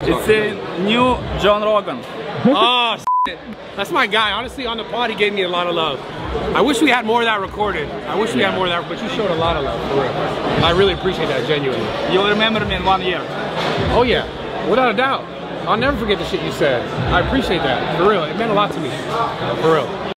It's a new Joe Rogan. Oh, that's my guy. Honestly, on the pod, he gave me a lot of love. I wish we had more of that recorded. I wish we had more of that, but you showed a lot of love, for real. I really appreciate that, genuinely. You'll remember me in one year. Oh, yeah, without a doubt. I'll never forget the shit you said. I appreciate that, for real. It meant a lot to me, for real.